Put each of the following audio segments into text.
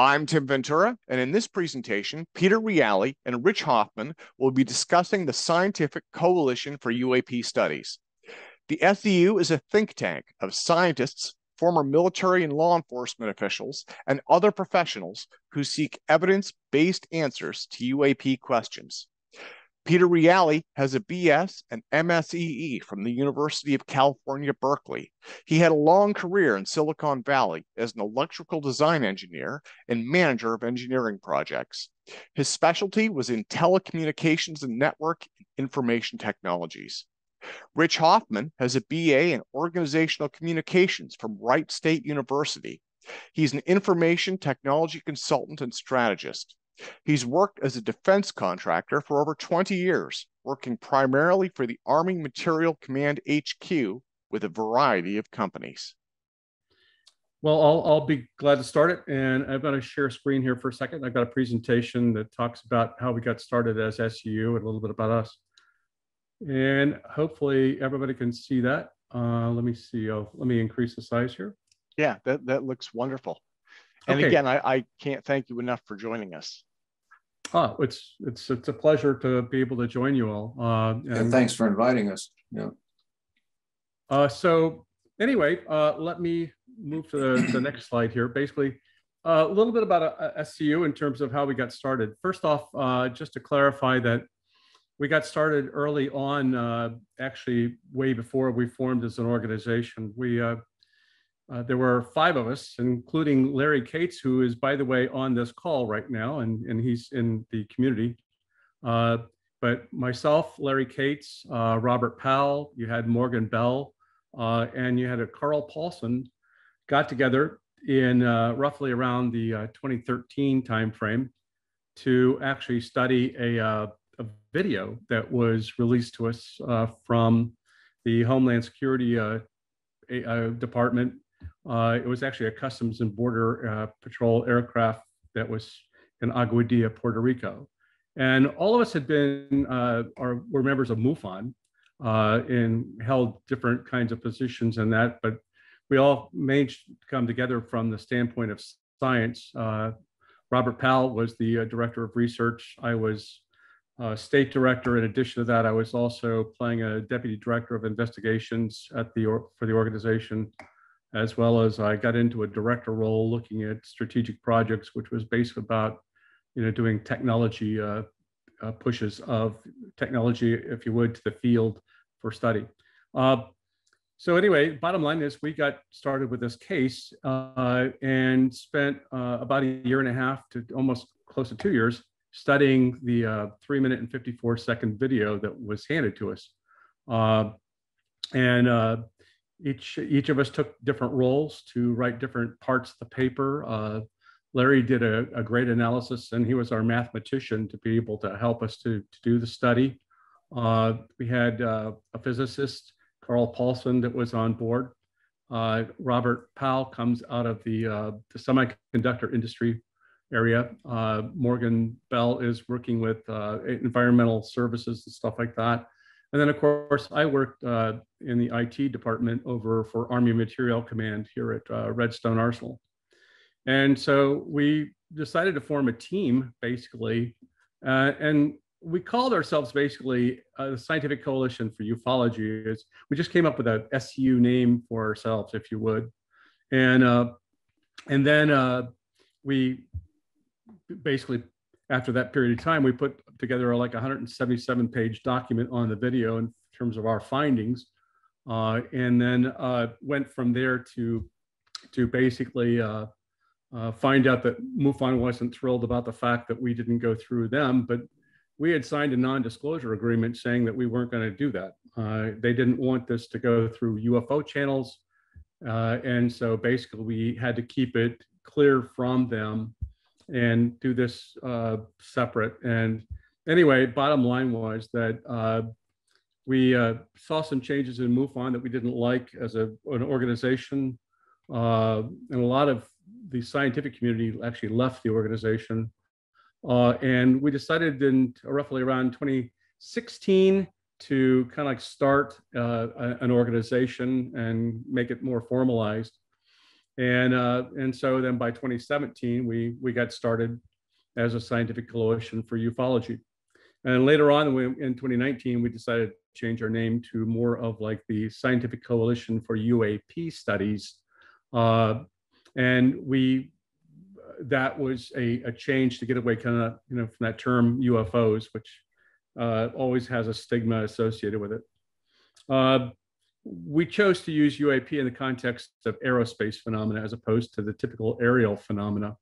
I'm Tim Ventura, and in this presentation, Peter Reali and Rich Hoffman will be discussing the Scientific Coalition for UAP Studies. The SCU is a think tank of scientists, former military and law enforcement officials, and other professionals who seek evidence-based answers to UAP questions. Peter Reali has a BS and MSEE from the University of California, Berkeley. He had a long career in Silicon Valley as an electrical design engineer and manager of engineering projects. His specialty was in telecommunications and network information technologies. Rich Hoffman has a BA in organizational communications from Wright State University. He's an information technology consultant and strategist. He's worked as a defense contractor for over 20 years, working primarily for the Army Materiel Command HQ with a variety of companies. Well, I'll, I'll be glad to start it. And I'm going to share a screen here for a second. I've got a presentation that talks about how we got started as SCU and a little bit about us. And hopefully everybody can see that. Uh, let me see. Oh, let me increase the size here. Yeah, that, that looks wonderful. And Okay. again, I, I can't thank you enough for joining us. Oh, it's it's it's a pleasure to be able to join you all. Uh, And thanks for inviting us. Yeah. Uh, so anyway, uh, let me move to the, the next slide here. Basically, uh, a little bit about uh, SCU in terms of how we got started. First off, uh, just to clarify that we got started early on, uh, actually way before we formed as an organization. We uh, there were five of us, including Larry Cates, who is, by the way, on this call right now, and, and he's in the community. Uh, but myself, Larry Cates, uh, Robert Powell, you had Morgan Bell, uh, and you had a Carl Paulson got together in uh, roughly around the uh, 2013 timeframe to actually study a, a video that was released to us from the Homeland Security a- uh, Department. Uh, it was actually a Customs and Border uh, Patrol aircraft that was in Aguadilla, Puerto Rico. And all of us had been, uh, or were members of MUFON uh, and held different kinds of positions in that, but we all managed to come together from the standpoint of science. Uh, Robert Powell was the uh, director of research. I was state director. In addition to that, I was also playing a deputy director of investigations at the or, for the organization, as well as I got into a director role looking at strategic projects, which was basically about you know doing technology uh, uh, pushes of technology, if you would, to the field for study. Uh, so anyway, bottom line is we got started with this case uh, and spent uh, about a year and a half to almost close to two years studying the uh, three minute and 54 second video that was handed to us. And each, each of us took different roles to write different parts of the paper. Uh, Larry did a, a great analysis and he was our mathematician to be able to help us to, to do the study. Uh, we had uh, a physicist, Carl Paulson, that was on board. Uh, Robert Powell comes out of the, uh, the semiconductor industry area. Uh, Morgan Bell is working with environmental services and stuff like that. And then, of course, I worked uh, in the IT department over for Army Materiel Command here at uh, Redstone Arsenal. And so we decided to form a team, basically, uh, and we called ourselves basically uh, the Scientific Coalition for Ufology. It's, we just came up with a SCU name for ourselves, if you would, and uh, and then uh, we basically after that period of time we put together like a 177 page document on the video in terms of our findings, uh, and then uh, went from there to to basically. Uh, uh, find out that MUFON wasn't thrilled about the fact that we didn't go through them, but we had signed a non-disclosure agreement saying that we weren't going to do that. Uh, they didn't want this to go through UFO channels, and so basically we had to keep it clear from them and do this uh, separate. And anyway, bottom line was that uh, we uh, saw some changes in MUFON that we didn't like as a, an organization, uh, and a lot of the scientific community actually left the organization. Uh, and we decided in roughly around 2016 to kind of like start uh, an organization and make it more formalized. And, uh, and so then by 2017, we, we got started as a scientific coalition for ufology. And later on in 2019, we decided to change our name to more of like the Scientific Coalition for UAP Studies. Uh, and we, that was a, a change to get away kind of, you know, from that term UFOs, which uh, always has a stigma associated with it. Uh, we chose to use UAP in the context of aerospace phenomena as opposed to the typical aerial phenomena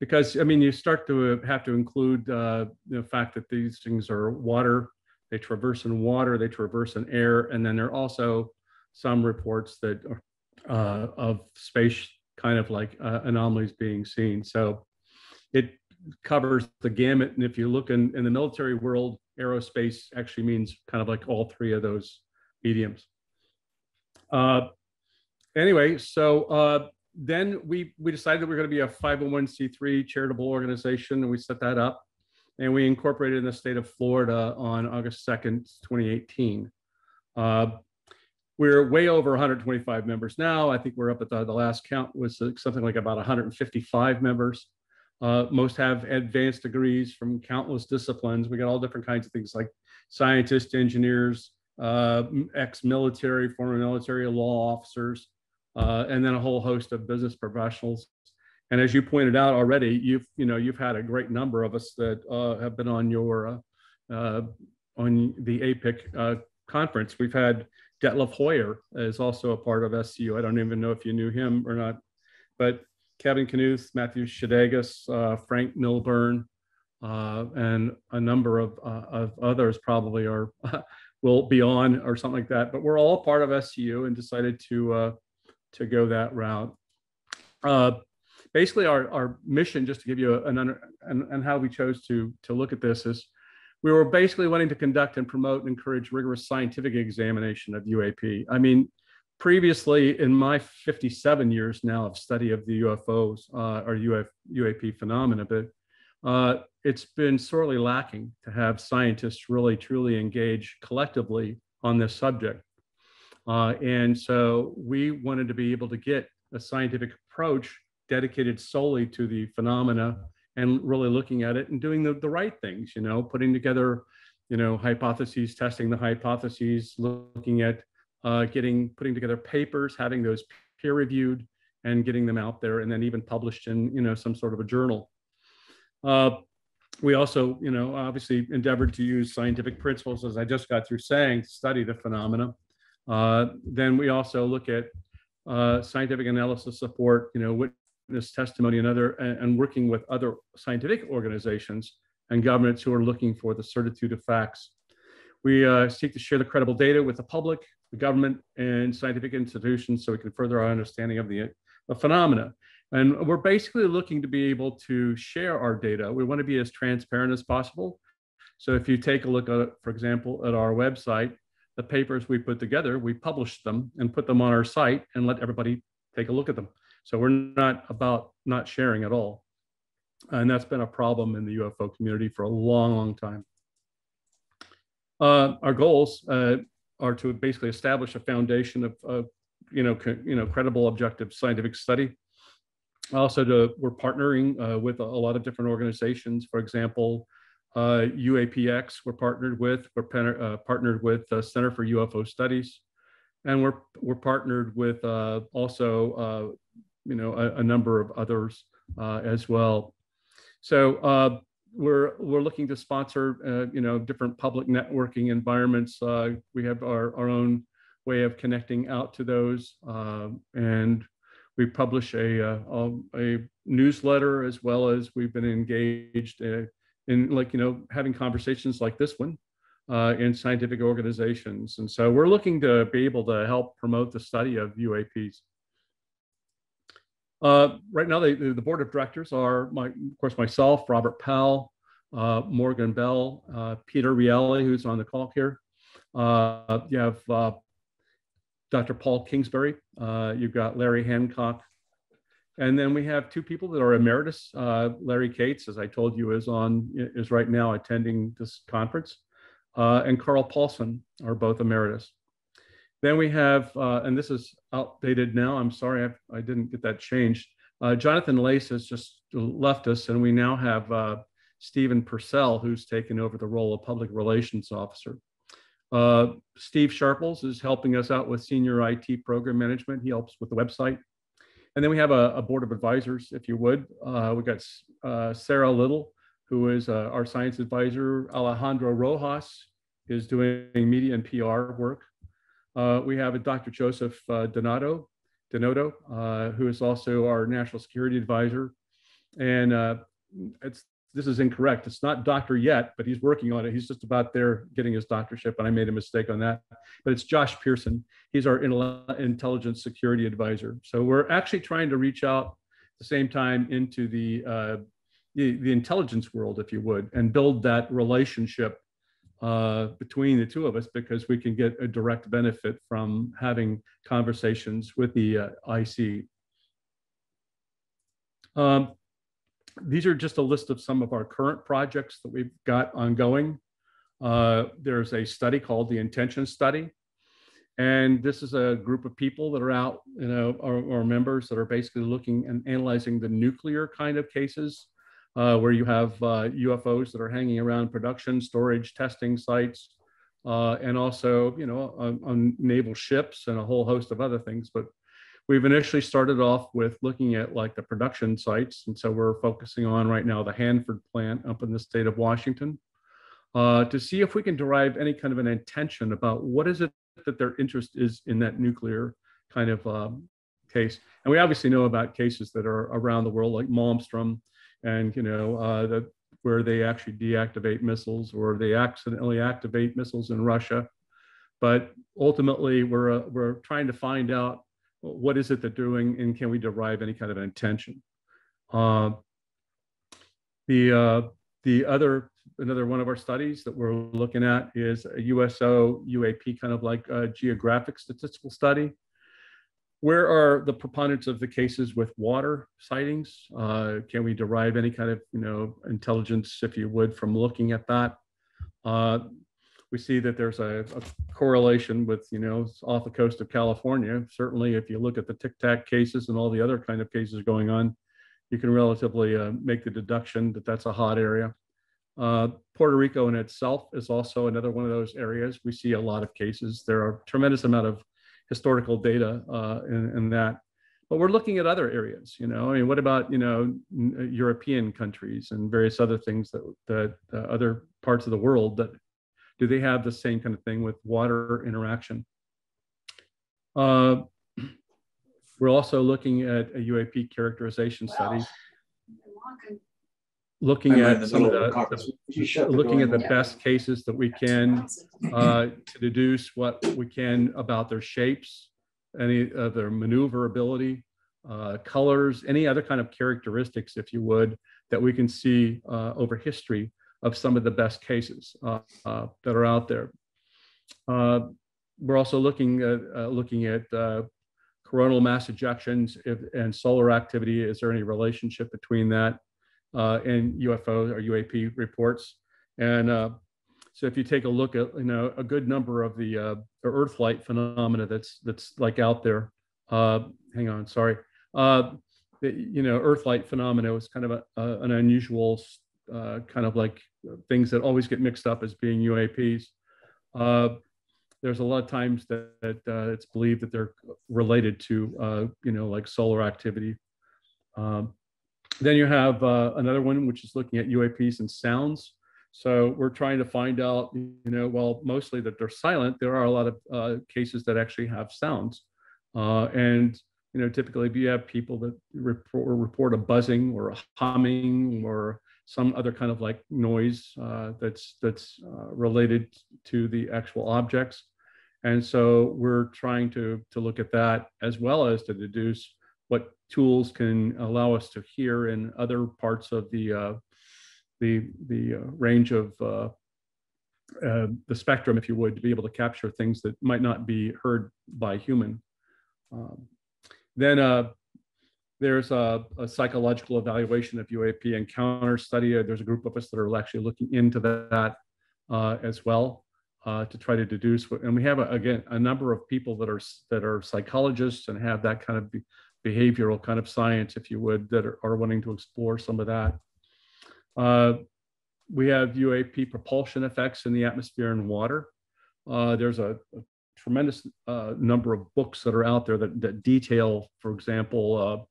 because I mean, you start to have to include uh, the fact that these things are water, they traverse in water, they traverse in air, and then there are also some reports that are, uh, of space kind of like uh, anomalies being seen. So it covers the gamut. And if you look in, in the military world, aerospace actually means kind of like all three of those mediums. Uh, anyway, so uh, then we we decided that we are going to be a 501c3 charitable organization, and we set that up, and we incorporated in the state of Florida on August 2nd, 2018. Uh, we're way over 125 members now. I think we're up at the, the last count was something like about 155 members. Uh, most have advanced degrees from countless disciplines. We got all different kinds of things like scientists, engineers, uh, ex-military, former military, law officers, uh, and then a whole host of business professionals. And as you pointed out already, you've you know you've had a great number of us that uh, have been on your uh, uh on the APEC uh, conference. We've had Detlef Hoyer is also a part of SCU. I don't even know if you knew him or not, but Kevin Knuth, Matthew Szydagis, uh, Frank Milburn, and a number of, of others probably are will be on or something like that. But we're all part of SCU and decided to to go that route. Uh, basically, our, our mission, just to give you an under, and, and how we chose to, to look at this is we were basically wanting to conduct and promote and encourage rigorous scientific examination of UAP. I mean, previously in my 57 years now of study of the UFOs uh, or Uf, UAP phenomena, but uh, it's been sorely lacking to have scientists really truly engage collectively on this subject. Uh, and so we wanted to be able to get a scientific approach dedicated solely to the phenomena and really looking at it and doing the, the right things, you know, putting together, you know, hypotheses, testing the hypotheses, looking at uh, getting, putting together papers, having those peer reviewed and getting them out there and then even published in, you know, some sort of a journal. Uh, we also, you know, obviously endeavored to use scientific principles, as I just got through saying, to study the phenomena. Uh, then we also look at uh, scientific analysis support, you know, witness testimony and other, and, and, working with other scientific organizations and governments who are looking for the certitude of facts. We uh, seek to share the credible data with the public, the government, and scientific institutions so we can further our understanding of the, the phenomena. And we're basically looking to be able to share our data. We want to be as transparent as possible. So if you take a look at, for example, at our website, the papers we put together, we publish them and put them on our site and let everybody take a look at them. So we're not about not sharing at all. And that's been a problem in the UFO community for a long, long time. Uh, our goals uh, are to basically establish a foundation of, of you know, you know, credible, objective scientific study. Also, to, we're partnering uh, with a lot of different organizations. For example, uh, UAPX we're partnered with. We're uh, partnered with uh, Center for UFO Studies, and we're we're partnered with uh, also uh, you know a, a, number of others uh, as well. So we're we're looking to sponsor you know different public networking environments. we have our our own way of connecting out to those, and we publish a, a, a newsletter as well as we've been engaged in like you know having conversations like this one uh, in scientific organizations. And so we're looking to be able to help promote the study of uaps uh, right now they, the board of directors are my, of course myself robert powell uh, morgan bell uh, peter reali who's on the call here. Uh, you have uh, dr paul kingsbury. You've got larry hancock and then we have two people that are emeritus. Uh, Larry Cates, as I told you, is on is right now attending this conference, uh, and Carl Paulson are both emeritus. Then we have, uh, and this is outdated now. I'm sorry, I, I didn't get that changed. Uh, Jonathan Lace has just left us, and we now have uh, Stephen Purcell, who's taken over the role of public relations officer. Uh, Steve Sharples is helping us out with senior IT program management. He helps with the website. And then we have a, a board of advisors, if you would. Uh, we got uh, Sarah Little, who is uh, our science advisor. Alejandro Rojas is doing media and PR work. Uh, we have a Dr. Joseph uh, Donato, Donato uh, who is also our national security advisor. And it's this is incorrect. It's not doctor yet, but he's working on it. He's just about there getting his doctorship, and I made a mistake on that. But it's Josh Pearson. He's our intelligence security advisor. So we're actually trying to reach out at the same time into the, uh, the, the intelligence world, if you would, and build that relationship uh, between the two of us because we can get a direct benefit from having conversations with the uh, IC. Um, these are just a list of some of our current projects that we've got ongoing. Uh, there's a study called the Intention Study. And this is a group of people that are out, you know, or, members that are basically looking and analyzing the nuclear kind of cases uh, where you have uh, UFOs that are hanging around production, storage, testing sites, uh, and also, you know, on, on, naval ships and a whole host of other things. But we've initially started off with looking at like the production sites. And so we're focusing on right now the Hanford plant up in the state of Washington uh, to see if we can derive any kind of an intention about what is it that their interest is in that nuclear kind of um, case. And we obviously know about cases that are around the world like Malmstrom and you know uh, the, where they actually deactivate missiles or they accidentally activate missiles in Russia. But ultimately, we're uh, we're trying to find out what is it they're doing and can we derive any kind of intention. Uh, the uh, the other another one of our studies that we're looking at is a USO UAP kind of like a geographic statistical study where are the preponderance of the cases with water sightings? Uh, can we derive any kind of, you know, intelligence, if you would, from looking at that? We see that there's a, a, correlation with, you know, off the coast of California. Certainly, if you look at the Tic Tac cases and all the other kind of cases going on, you can relatively uh, make the deduction that that's a hot area. Uh, Puerto Rico in itself is also another one of those areas. We see a lot of cases. There are tremendous amount of historical data uh, in, in, that. But we're looking at other areas, you know. I mean, what about you know uh, European countries and various other things that that uh, other parts of the world that do they have the same kind of thing with water interaction? Uh, we're also looking at a UAP characterization study. looking at some of the, the looking at the best cases that we can uh, to deduce what we can about their shapes, any of their maneuverability, uh, colors, any other kind of characteristics, if you would, that we can see uh, over history of some of the best cases uh, uh, that are out there. Uh, we're also looking at looking at coronal mass ejections if, and solar activity. Is there any relationship between that? uh, in UFO or UAP reports. And uh, so if you take a look at, you know, a good number of the, uh, the Earth light phenomena that's, that's like out there, uh, hang on, sorry. Uh, you know, Earth light phenomena was kind of a, a, an unusual uh, kind of like things that always get mixed up as being UAPs. Uh, there's a lot of times that, that uh, it's believed that they're related to, uh, you know, like solar activity. Um, then you have uh, another one, which is looking at UAPs and sounds. So we're trying to find out, you know, well, mostly that they're silent. There are a lot of cases that actually have sounds. And, you know, typically if you have people that report, report a buzzing or a humming or some other kind of like noise uh, that's, that's uh, related to the actual objects. And so we're trying to, to look at that as well as to deduce what tools can allow us to hear in other parts of the uh, the the uh, range of uh, uh, the spectrum, if you would, to be able to capture things that might not be heard by human. Um, then uh, there's a, a, psychological evaluation of UAP encounter study. There's a group of us that are actually looking into that uh, as well. uh, to try to deduce. And we have a, again a number of people that are that are psychologists and have that kind of be, behavioral kind of science, if you would, that are, are wanting to explore some of that. Uh, we have UAP propulsion effects in the atmosphere and water. Uh, there's a, a tremendous uh, number of books that are out there that, that detail, for example, uh,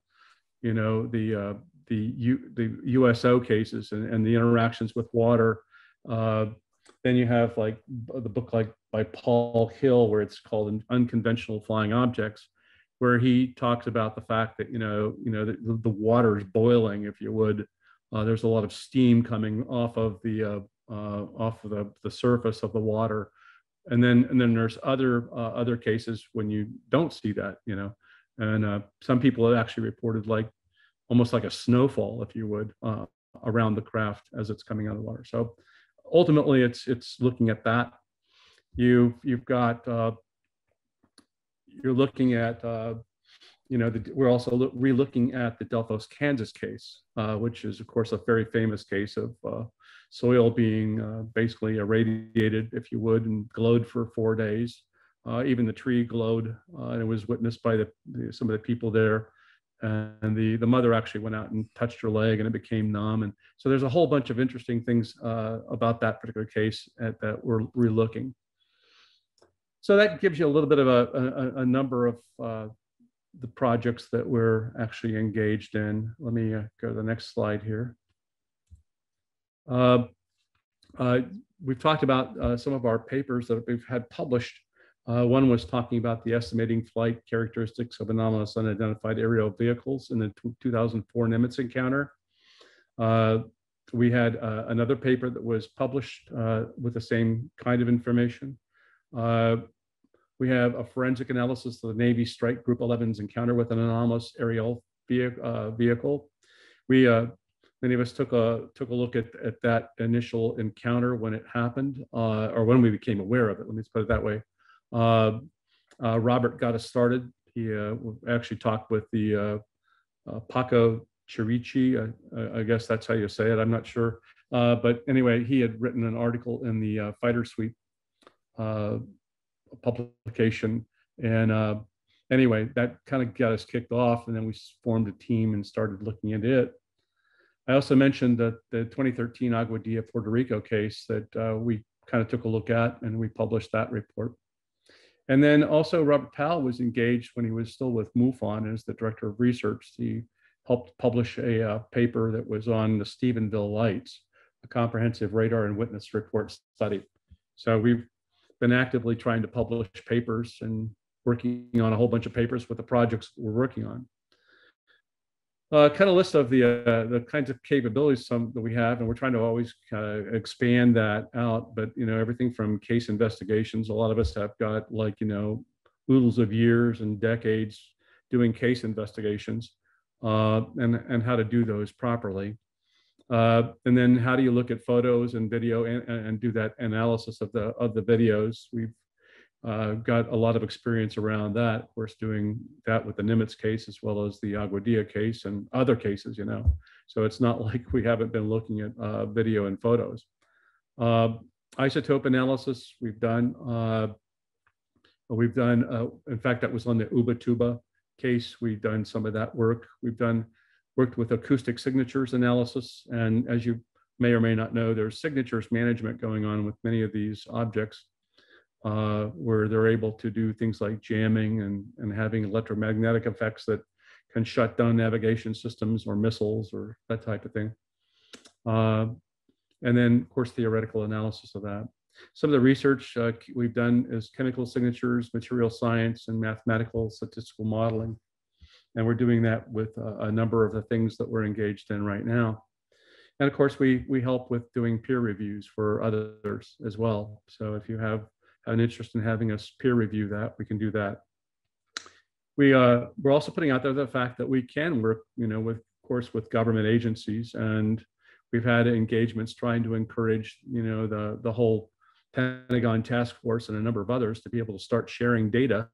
you know, the uh, the U, the USO cases and, and the interactions with water. Uh, then you have like the book like by Paul Hill, where it's called Unconventional Flying Objects, where he talks about the fact that you know you know the, the water is boiling, if you would. Uh, there's a lot of steam coming off of the uh, uh, off of the, the surface of the water, and then and then there's other uh, other cases when you don't see that, you know, and uh, some people have actually reported like almost like a snowfall, if you would, uh, around the craft as it's coming out of the water. So ultimately, it's it's looking at that. You've you've got you're looking at you know, the, we're also re-looking at the Delphos, Kansas case, uh, which is, of course, a very famous case of uh, soil being uh, basically irradiated, if you would, and glowed for four days. Uh, even the tree glowed, uh, and it was witnessed by the, the, some of the people there. And the, the mother actually went out and touched her leg, and it became numb. And so there's a whole bunch of interesting things uh, about that particular case at, that we're re-looking. So that gives you a little bit of a, a, a number of the projects that we're actually engaged in. Let me uh, go to the next slide here. Uh, uh, we've talked about uh, some of our papers that we've had published. Uh, one was talking about the estimating flight characteristics of anomalous unidentified aerial vehicles in the 2004 Nimitz encounter. Uh, we had another paper that was published with the same kind of information. We have a forensic analysis of the Navy Strike Group 11's encounter with an anomalous aerial uh, vehicle. We, uh, many of us took a, took a look at, at that initial encounter when it happened, uh, or when we became aware of it, let me put it that way. Uh, uh, Robert got us started. He uh, actually talked with the Paco Chierici, I, I, guess that's how you say it, I'm not sure. but anyway, he had written an article in the Fighter Sweep publication. And uh, anyway, that kind of got us kicked off. And then we formed a team and started looking into it. I also mentioned that the 2013 Aguadilla Puerto Rico case that uh, we kind of took a look at and we published that report. And then also Robert Powell was engaged when he was still with MUFON as the director of research. He helped publish a uh, paper that was on the Stephenville lights, a comprehensive radar and witness report study. So we've been actively trying to publish papers and working on a whole bunch of papers with the projects we're working on. Uh, kind of list of the uh, the kinds of capabilities some that we have, and we're trying to always uh, expand that out. But you know, everything from case investigations. A lot of us have got like you know, oodles of years and decades doing case investigations, uh, and and how to do those properly. Uh, and then how do you look at photos and video and, and do that analysis of the of the videos? We've uh, got a lot of experience around that. Of course, doing that with the Nimitz case as well as the Aguadilla case and other cases, you know. So it's not like we haven't been looking at uh, video and photos. Uh, isotope analysis we've done. Uh, we've done, uh, in fact, that was on the Ubatuba case. We've done some of that work. We've done worked with acoustic signatures analysis. And as you may or may not know, there's signatures management going on with many of these objects uh, where they're able to do things like jamming and, and having electromagnetic effects that can shut down navigation systems or missiles or that type of thing. Uh, and then, of course, theoretical analysis of that. Some of the research uh, we've done is chemical signatures, material science, and mathematical statistical modeling. And we're doing that with a, a number of the things that we're engaged in right now. And of course, we, we help with doing peer reviews for others as well. So if you have an interest in having us peer review that, we can do that. We, uh, we're also putting out there the fact that we can work, you know, with, of course, with government agencies. And we've had engagements trying to encourage, you know, the, the whole Pentagon task force and a number of others to be able to start sharing data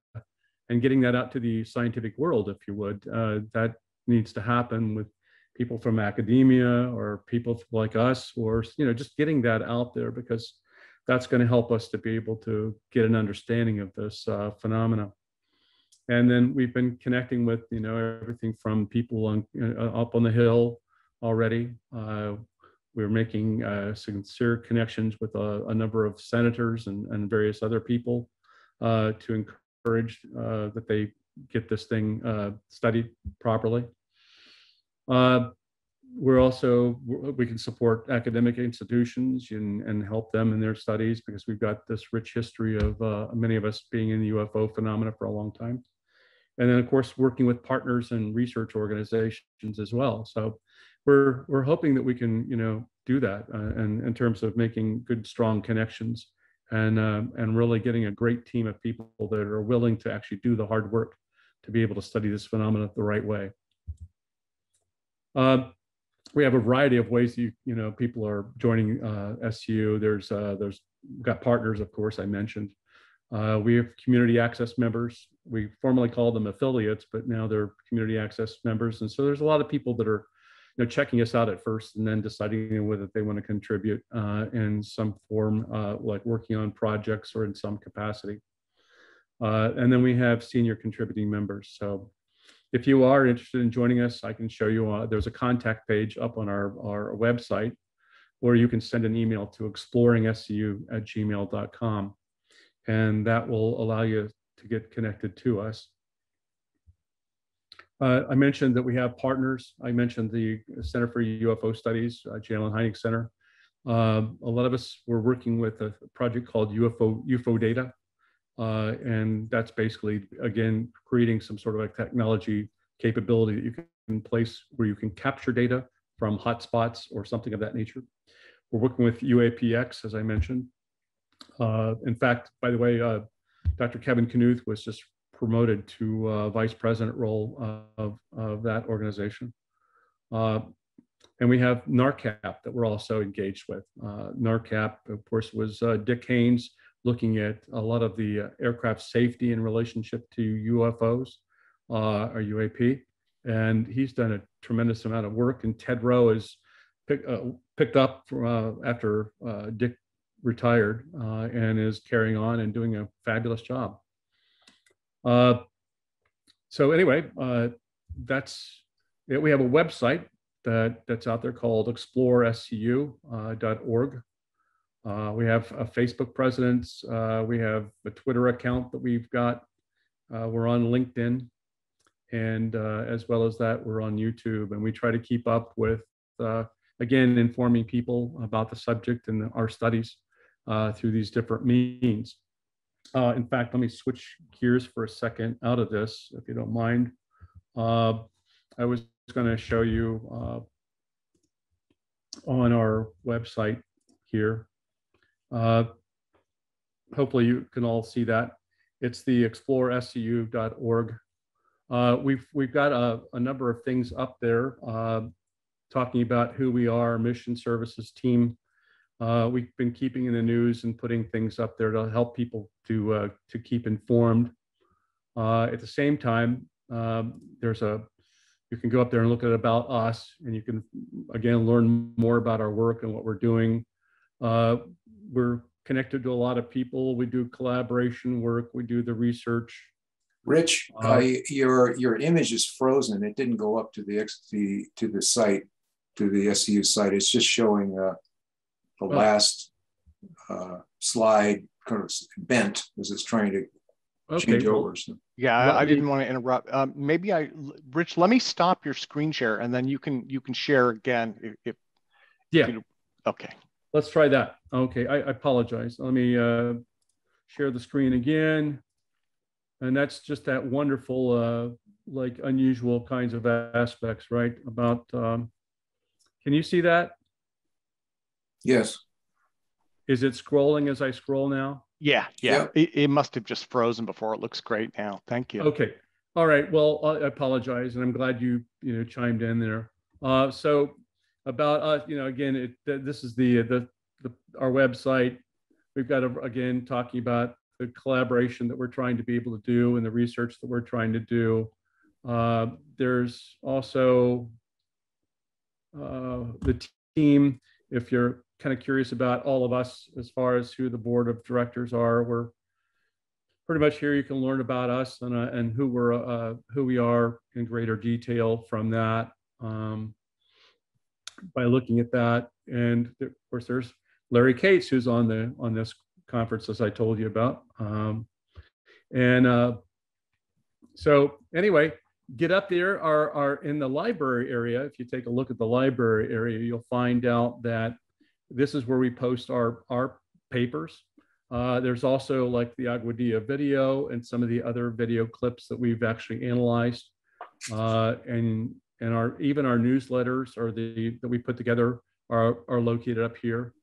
and getting that out to the scientific world, if you would. Uh, that needs to happen with people from academia or people like us, or you know, just getting that out there because that's going to help us to be able to get an understanding of this uh, phenomena. And then we've been connecting with, you know, everything from people on, uh, up on the hill already. Uh, we're making uh, sincere connections with a, a, number of senators and, and various other people uh, to encourage uh, that they get this thing uh, studied properly. Uh, we're also, we can support academic institutions and, and help them in their studies because we've got this rich history of uh, many of us being in the UFO phenomena for a long time. And then of course, working with partners and research organizations as well. So we're, we're hoping that we can, you know, do that uh, and in terms of making good, strong connections and, uh, and really getting a great team of people that are willing to actually do the hard work to be able to study this phenomenon the right way. Uh, we have a variety of ways you you know people are joining uh, SCU. There's uh, there's got partners, of course, I mentioned. Uh, we have community access members. We formerly called them affiliates, but now they're community access members. And so there's a lot of people that are you know checking us out at first and then deciding whether they want to contribute uh, in some form, uh, like working on projects or in some capacity. Uh, and then we have senior contributing members. So if you are interested in joining us, I can show you, uh, there's a contact page up on our, our website, or you can send an email to exploringscu at gmail.com. And that will allow you to get connected to us. Uh, I mentioned that we have partners. I mentioned the Center for UFO Studies, uh, J. Allen Hynek Center. Uh, a lot of us were working with a project called UFO UFO Data, uh, and that's basically, again, creating some sort of a technology capability that you can place where you can capture data from hotspots or something of that nature. We're working with UAPX, as I mentioned. Uh, in fact, by the way, uh, Dr. Kevin Knuth was just promoted to uh, vice president role of, of that organization. Uh, and we have NARCAP that we're also engaged with. Uh, NARCAP, of course, was Dick Haines, looking at a lot of the uh, aircraft safety in relationship to UFOs uh, or UAP. And he's done a tremendous amount of work. And Ted Roe is pick, uh, picked up uh, after uh, Dick retired uh, and is carrying on and doing a fabulous job. so anyway, that's it. We have a website that, that's out there called explorescu.org. Uh, we have a Facebook presence. Uh, we have a Twitter account that we've got. Uh, we're on LinkedIn. And uh, as well as that, we're on YouTube. And we try to keep up with, uh, again, informing people about the subject and our studies uh, through these different means. in fact, let me switch gears for a second out of this, if you don't mind. I was going to show you on our website here uh, hopefully you can all see that. It's the explorescu.org. Uh, we've, we've got a, a, number of things up there uh, talking about who we are, mission services team. Uh, we've been keeping in the news and putting things up there to help people to, uh, to keep informed. Uh, at the same time, um, there's a, you can go up there and look at about us and you can again learn more about our work and what we're doing. Uh, we're connected to a lot of people. We do collaboration work. We do the research. Rich, uh, uh, your your image is frozen. It didn't go up to the the to the site to the SCU site. It's just showing uh, the well, last uh, slide kind of bent as it's trying to okay, change well, over. So. Yeah, well, I, I didn't want to interrupt. Um, maybe I, Rich, let me stop your screen share, and then you can you can share again if. if yeah. You, okay. Let's try that. Okay, I, I apologize. Let me uh, share the screen again. And that's just that wonderful, uh, like unusual kinds of aspects, right? About, um, can you see that? Yes. Is it scrolling as I scroll now? Yeah, yeah. It, it, must have just frozen before. It looks great now. Thank you. Okay. All right. Well, I apologize, and I'm glad you you know chimed in there. Uh, so about us, you know, again, it, this is the, the, the, our website. We've got, a, again, talking about the collaboration that we're trying to be able to do and the research that we're trying to do. Uh, there's also uh, the team, if you're kind of curious about all of us as far as who the board of directors are, we're pretty much here. You can learn about us and, uh, and who we're, uh, who we are in greater detail from that um, by looking at that. And of course, there's Larry Cates, who's on the on this conference, as I told you about. Um, and uh, so anyway, get up there are, are in the library area. If you take a look at the library area, you'll find out that this is where we post our, our papers. Uh, there's also like the Aguadilla video and some of the other video clips that we've actually analyzed. Uh, and and our even our newsletters or the that we put together are, are located up here,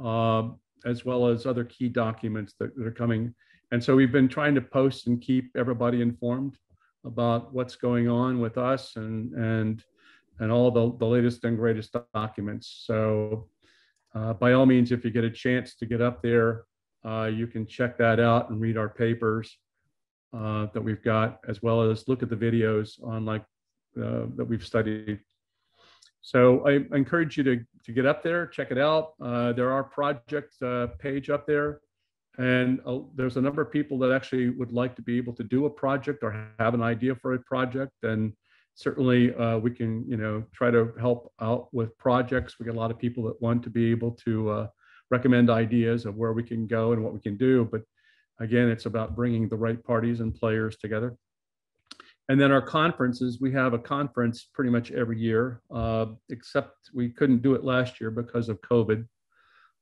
um, as well as other key documents that, that are coming. And so we've been trying to post and keep everybody informed about what's going on with us and and and all the, the latest and greatest documents. So uh, by all means, if you get a chance to get up there, uh, you can check that out and read our papers uh, that we've got, as well as look at the videos on like uh, that we've studied. So I, encourage you to, to get up there, check it out. Uh, there are project uh, page up there. And uh, there's a number of people that actually would like to be able to do a project or have an idea for a project. And certainly uh, we can, you know, try to help out with projects. We get a lot of people that want to be able to uh, recommend ideas of where we can go and what we can do. But again, it's about bringing the right parties and players together. And then our conferences, we have a conference pretty much every year, uh, except we couldn't do it last year because of COVID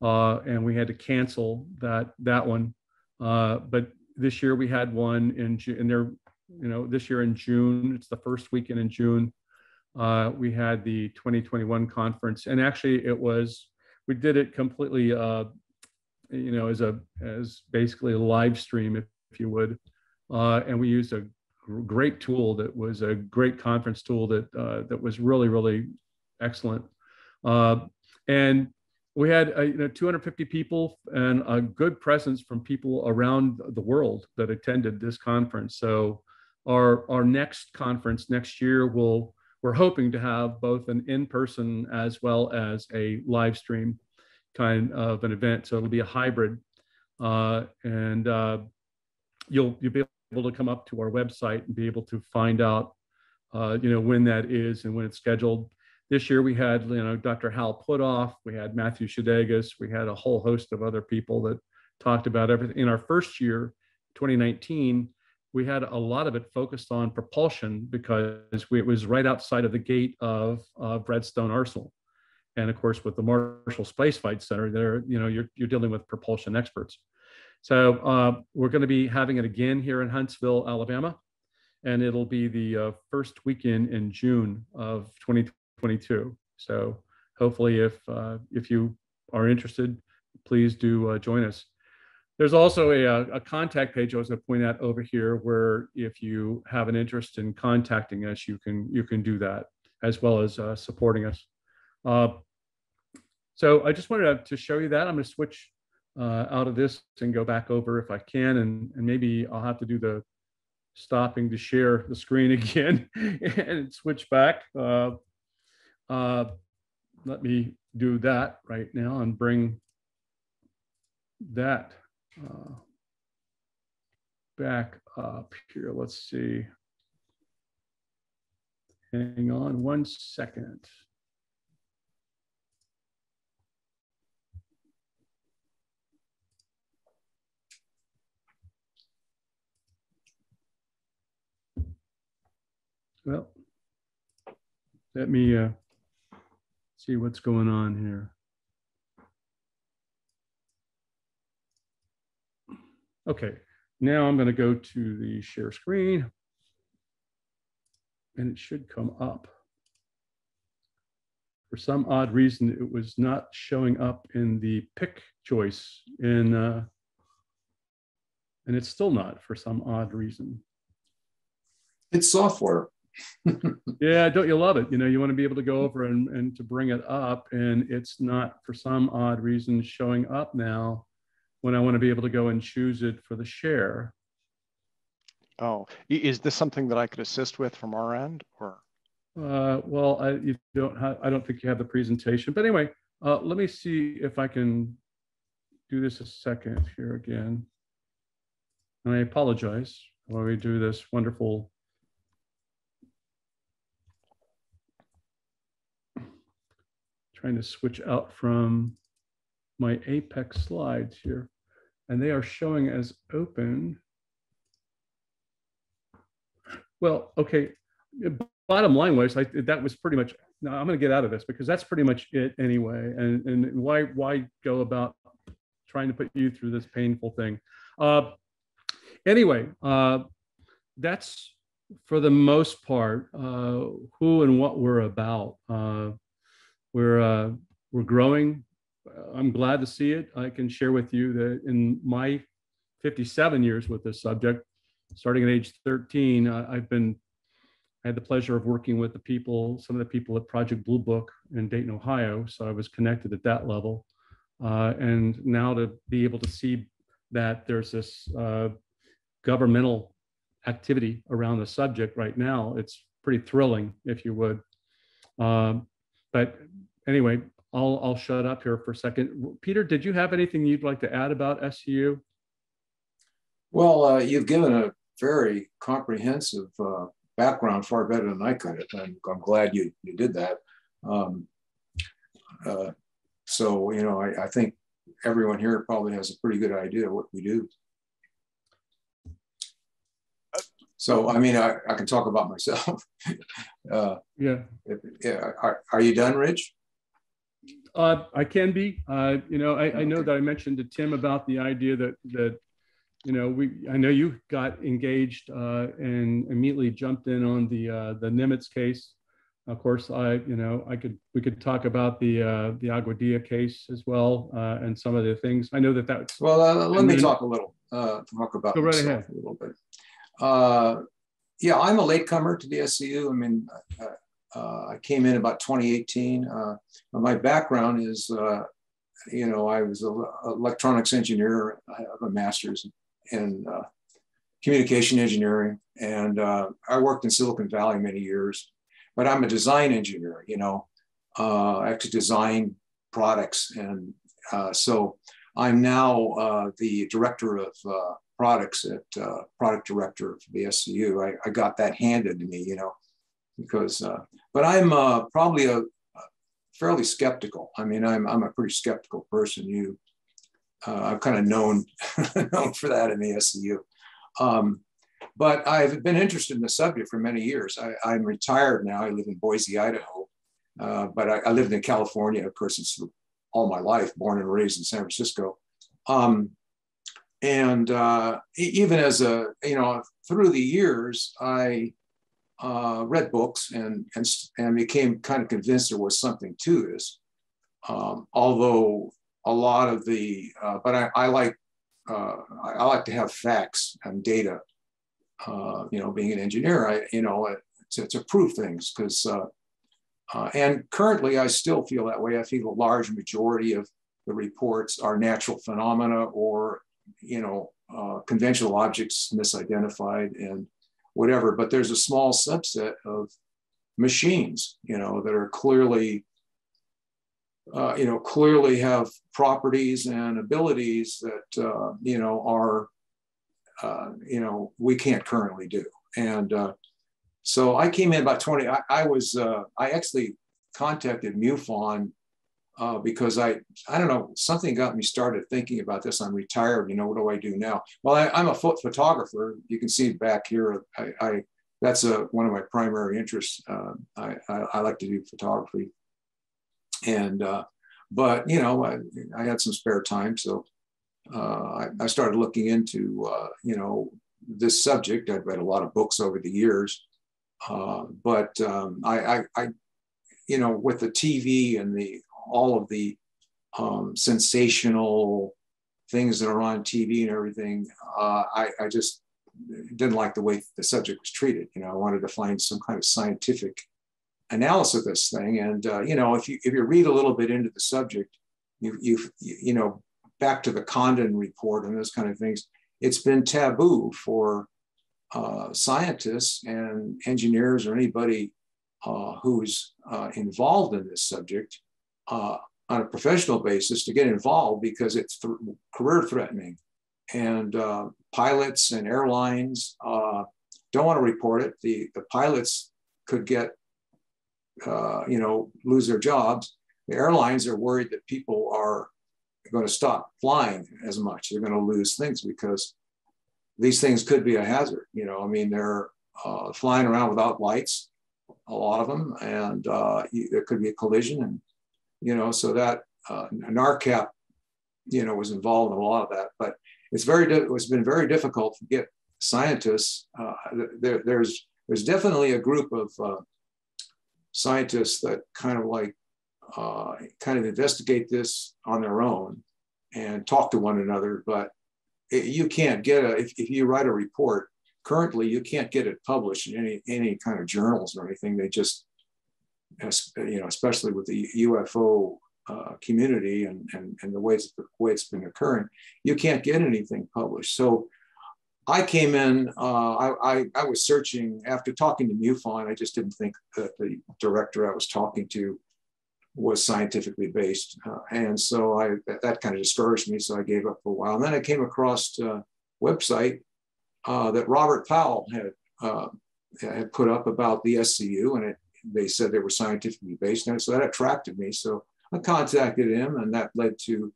uh, and we had to cancel that that one. Uh, but this year we had one in June, and there, you know, this year in June, it's the first weekend in June. Uh, we had the 2021 conference, and actually it was we did it completely, uh, you know, as a as basically a live stream, if, if you would, uh, and we used a great tool that was a great conference tool that uh, that was really really excellent. and we had uh, you know 250 people and a good presence from people around the world that attended this conference. So our our next conference next year will we're hoping to have both an in-person as well as a live stream kind of an event. So it'll be a hybrid, uh, and uh, you'll you'll be able to come up to our website and be able to find out uh, you know when that is and when it's scheduled. This year we had, you know, Dr. Hal Puthoff, we had Matthew Szydagis, we had a whole host of other people that talked about everything. In our first year, 2019, we had a lot of it focused on propulsion because we, it was right outside of the gate of, of Redstone Arsenal. And of course, with the Marshall Space Flight Center, there, you know, you're, you're dealing with propulsion experts. So uh, we're going to be having it again here in Huntsville, Alabama, and it'll be the uh, first weekend in June of 2022. So hopefully, if uh, if you are interested, please do uh, join us. There's also a, uh, a, contact page I was going to point out over here, where if you have an interest in contacting us, you can you can do that as well as uh, supporting us. So I just wanted to show you that. I'm going to switch uh, out of this and go back over if I can, and, and maybe I'll have to do the stopping to share the screen again and switch back. Uh, uh, let me do that right now and bring that uh, back up here. Let's see. Hang on one second. Well, let me uh, see what's going on here. Okay, now I'm going to go to the share screen and it should come up. For some odd reason, it was not showing up in the pick choice in, uh, and it's still not for some odd reason. It's software yeah, don't you love it? You know, you want to be able to go over and, and to bring it up, and it's not for some odd reason showing up now when I want to be able to go and choose it for the share. Oh, is this something that I could assist with from our end, or? Uh, well, I you don't. I don't think you have the presentation, but anyway, Uh, let me see if I can do this a second here again. And I apologize while we do this wonderful trying to switch out from my Apex slides here, and they are showing as open. Well, okay, bottom line was I, that was pretty much, now I'm gonna get out of this because that's pretty much it anyway. And, and why, why go about trying to put you through this painful thing? Uh, anyway, uh, that's for the most part uh, who and what we're about. Uh, we're uh, we're growing. I'm glad to see it. I can share with you that in my 57 years with this subject, starting at age 13, uh, I've been I had the pleasure of working with the people, some of the people at Project Blue Book in Dayton, Ohio. So I was connected at that level. Uh, and now to be able to see that there's this uh, governmental activity around the subject right now, it's pretty thrilling, if you would. Um, but anyway, I'll, I'll shut up here for a second. Peter, did you have anything you'd like to add about SCU? Well, uh, you've given a very comprehensive uh, background, far better than I could. And I'm glad you, you did that. Um, uh, so, you know, I, I think everyone here probably has a pretty good idea of what we do. So, I mean, I, I can talk about myself. uh, yeah. If, yeah. Are, are you done, Rich? Uh, I can be. Uh, you know, I, I, know that I mentioned to Tim about the idea that that you know we. I know you got engaged uh, and immediately jumped in on the uh, the Nimitz case. Of course, I you know I could we could talk about the uh, the Aguadilla case as well uh, and some of the things. I know that that's well. let me talk a little. talk about go right ahead. a little bit. yeah, I'm a latecomer to the SCU. I mean, uh, I came in about 2018. Uh, my background is, uh, you know, I was an electronics engineer. I have a master's in uh, communication engineering, and uh, I worked in Silicon Valley many years. But I'm a design engineer. You know, uh, I actually design products, and so I'm now the director of products at product director for the SCU. I, I got that handed to me. You know because, uh, but I'm uh, probably a, a, fairly skeptical. I mean, I'm, I'm a pretty skeptical person. You, uh, I'm kind of known, known for that in the SCU. Um, but I've been interested in the subject for many years. I, am retired now. I live in Boise, Idaho, uh, but I, I, lived in California, of course, it's all my life, born and raised in San Francisco. Um, and uh, even as a, you know, through the years, I uh, read books and, and, and became kind of convinced there was something to this. Um, although a lot of the, uh, but I, I like, uh, I like to have facts and data. Uh, you know, being an engineer, I, you know, to, to prove things because, uh, uh, and currently I still feel that way. I feel a large majority of the reports are natural phenomena or, you know, conventional objects misidentified and whatever. But there's a small subset of machines, you know, that are clearly, uh, you know, clearly have properties and abilities that, uh, you know, are, uh, you know, we can't currently do. And uh, so I came in about 20, I, I was, uh, I actually contacted MUFON uh, because I, I don't know, something got me started thinking about this. I'm retired, you know, what do I do now? Well, I, am a foot photographer. You can see back here, I, I that's a, one of my primary interests. Uh, I, I, I, like to do photography. And, uh, but, you know, I, I, had some spare time. So uh, I, started looking into, uh, you know, this subject. I've read a lot of books over the years. Uh, but um, I, I, you know, with the TV and the all of the um, sensational things that are on TV and everything, uh, I, I, just didn't like the way the subject was treated. You know, I wanted to find some kind of scientific analysis of this thing. And uh, you know, if you if you read a little bit into the subject, you you you know, back to the Condon report and those kind of things, it's been taboo for uh, scientists and engineers or anybody uh, who's uh, involved in this subject uh, on a professional basis to get involved because it's th- career threatening. And uh, pilots and airlines uh, don't want to report it. The, the pilots could get, uh, you know, lose their jobs. The airlines are worried that people are going to stop flying as much. They're going to lose things because these things could be a hazard. You know, I mean, they're uh, flying around without lights, a lot of them, and uh, there could be a collision. And, you know, so that uh, NARCAP, you know, was involved in a lot of that. But it's very, it's been very difficult to get scientists. Uh, there, there's, there's definitely a group of uh, scientists that kind of like uh, kind of investigate this on their own and talk to one another. But it, you can't get a, if, if you write a report, currently you can't get it published in any, any kind of journals or anything. They just, you know, especially with the UFO uh, community and, and, and the ways the way it's been occurring, you can't get anything published. So I came in, uh, I, I, I, was searching after talking to MUFON. I just didn't think that the director I was talking to was scientifically based. Uh, and so I, that, that, kind of discouraged me. So I gave up for a while. And then I came across a website uh, that Robert Powell had, uh, had put up about the SCU and it, they said they were scientifically based. And so that attracted me. So I contacted him and that led to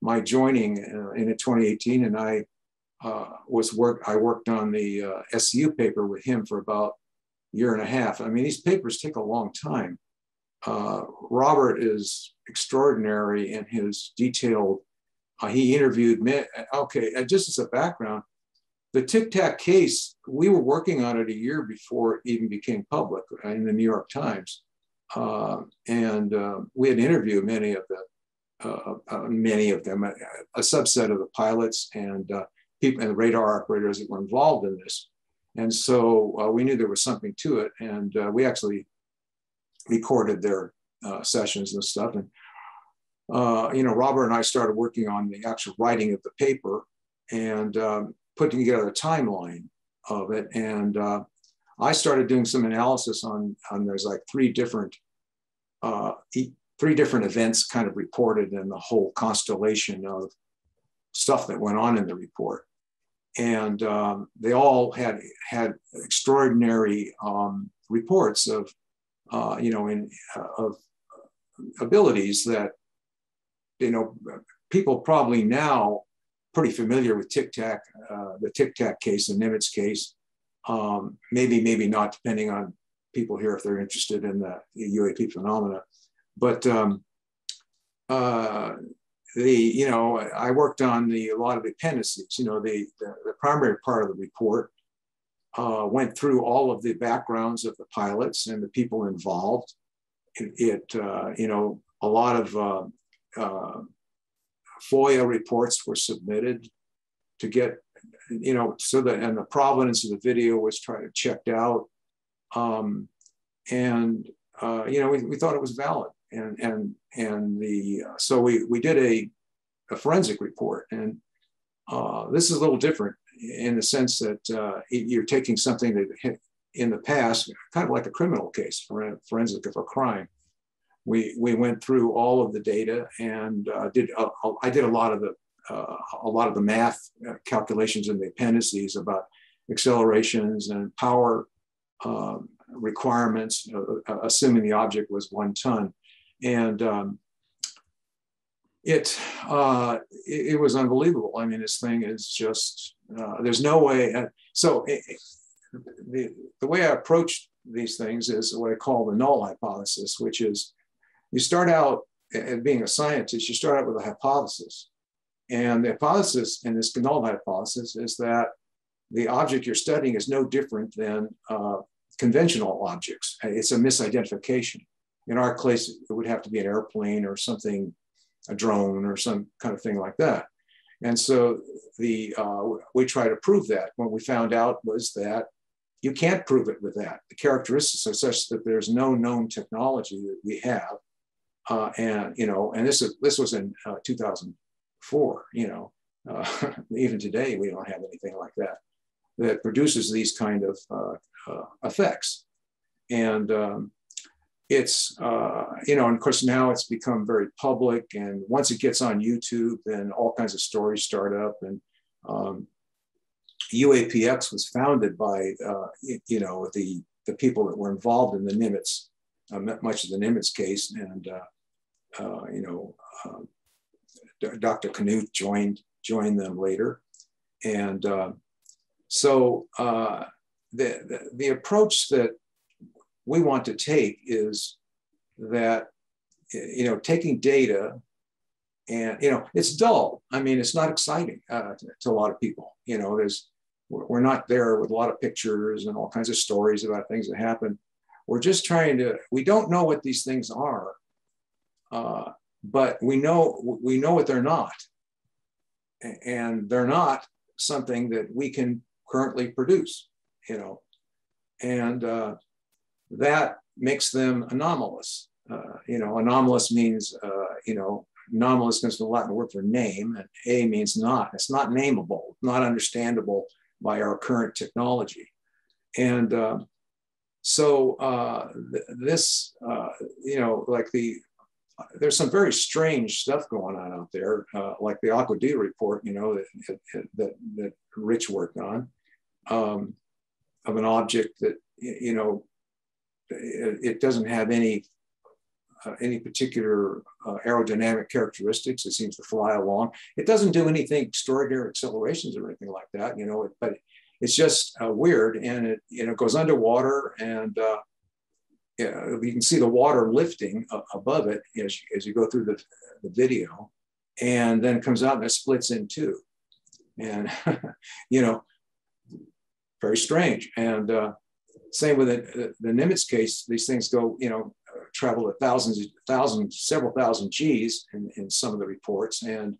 my joining uh, in 2018. And I uh, was work, I worked on the uh, SCU paper with him for about a year and a half. I mean, these papers take a long time uh, Robert is extraordinary in his detailed. Uh, he interviewed me. Okay, just as a background, the Tic Tac case, we were working on it a year before it even became public in the New York Times. Uh, and uh, we had interviewed many of the, uh, uh, many of them, a, a, subset of the pilots and people and radar operators that were involved in this. And so we knew there was something to it. And we actually recorded their uh, sessions and stuff. And, uh, you know, Robert and I started working on the actual writing of the paper and um, putting together a timeline of it. And uh, I started doing some analysis on, on there's like three different, uh, three different events kind of reported in the whole constellation of stuff that went on in the report. And um, they all had had extraordinary um, reports of uh, you know, in uh, of abilities that, you know, people probably now pretty familiar with Tic Tac, uh, the Tic Tac case, the Nimitz case. Um, maybe, maybe not, depending on people here if they're interested in the UAP phenomena. But um, uh, the, you know, I worked on the a lot of appendices. You know, the, the, the primary part of the report uh, went through all of the backgrounds of the pilots and the people involved. It, it uh, you know, a lot of uh, uh FOIA reports were submitted to get, you know, so that, and the provenance of the video was tried to checked out. Um, and, uh, you know, we, we thought it was valid. And, and, and the, uh, so we, we did a, a forensic report and uh, this is a little different in the sense that uh, you're taking something that in the past, kind of like a criminal case, forensic of a crime. We, we went through all of the data and uh, did uh, I did a lot of the uh, a lot of the math uh, calculations in the appendices about accelerations and power um, requirements, uh, assuming the object was one ton, and um, it, uh, it, it was unbelievable. I mean, this thing is just uh, there's no way. Uh, so it, the the way I approach these things is what I call the null hypothesis, which is you start out at being a scientist, you start out with a hypothesis, and the hypothesis in this null hypothesis is that the object you're studying is no different than uh, conventional objects. It's a misidentification. In our case, it would have to be an airplane or something a drone or some kind of thing like that. And so the uh, we try to prove that. What we found out was that you can't prove it with that. The characteristics are such that there's no known technology that we have, uh, and you know, and this is this was in uh, 2004. You know, uh, even today we don't have anything like that that produces these kind of uh, uh, effects. And um, it's uh, you know, and of course now it's become very public, and once it gets on YouTube, then all kinds of stories start up, and um, UAPX was founded by you know the the people that were involved in the Nimitz, uh, much of the Nimitz case, and uh, uh, you know um, Dr. Knuth joined joined them later, and uh, so uh, the, the the approach that we want to take is that you know taking data and you know it's dull. I mean it's not exciting uh, to, to, a lot of people. You know there's we're not there with a lot of pictures and all kinds of stories about things that happen. We're just trying to we don't know what these things are uh, but we know we know what they're not and they're not something that we can currently produce you know and uh, that makes them anomalous. Uh, you know, anomalous means, uh, you know, anomalous is the Latin word for name, and A means not. It's not nameable, not understandable by our current technology. And uh, so uh, th this, uh, you know, like the, there's some very strange stuff going on out there, uh, like the Aguadilla report, you know, that, that, that Rich worked on, um, of an object that, you know, it doesn't have any uh, any particular uh, aerodynamic characteristics. It seems to fly along. It doesn't do anything extraordinary accelerations or anything like that, you know. But it's just uh, weird, and it you know goes underwater, and uh, you can see the water lifting above it as you, as you go through the, the video, and then it comes out and it splits in two, and you know, very strange. And uh, same with the, the Nimitz case, these things go, you know, travel at thousands, thousands, several thousand Gs in, in some of the reports. And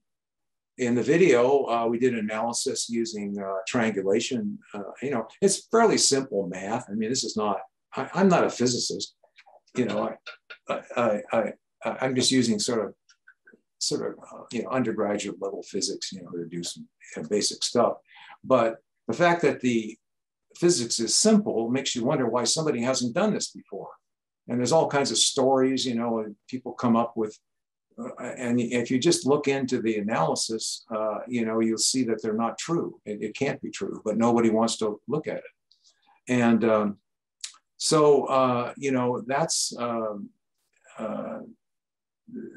in the video, uh, we did an analysis using uh, triangulation. Uh, you know, it's fairly simple math. I mean, this is not, I, am not a physicist. You know, I, I, I, I, am just using sort of, sort of, uh, you know, undergraduate level physics, you know, to do some you know, basic stuff. But the fact that the physics is simple makes you wonder why somebody hasn't done this before. And there's all kinds of stories, you know, people come up with, uh, and if you just look into the analysis, uh, you know, you'll see that they're not true. It, it, can't be true, but nobody wants to look at it. And um, so, uh, you know, that's, um, uh,